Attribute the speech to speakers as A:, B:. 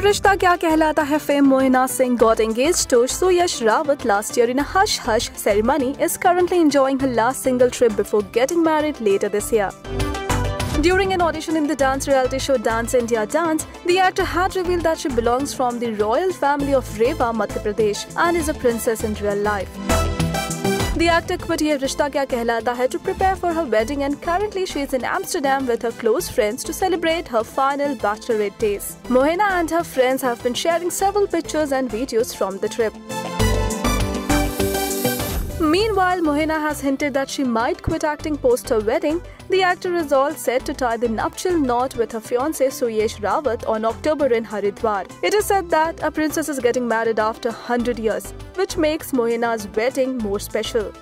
A: Rishta Kya Kehlata Hai fame Mohena Singh got engaged to Suyash Rawat last year in a hush-hush ceremony is currently enjoying her last single trip before getting married later this year. During an audition in the dance reality show Dance India Dance, the actor had revealed that she belongs from the royal family of Rewa, Madhya Pradesh and is a princess in real life. The actor Yeh Rishta Kya Kehlata Hai to prepare for her wedding and currently she is in Amsterdam with her close friends to celebrate her final bachelorette days. Mohena and her friends have been sharing several pictures and videos from the trip. Meanwhile, Mohena has hinted that she might quit acting post her wedding. The actor is all set to tie the nuptial knot with her fiance Suyash Rawat on October in Haridwar. It is said that a princess is getting married after 100 years, which makes Mohena's wedding more special.